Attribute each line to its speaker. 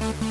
Speaker 1: Bye.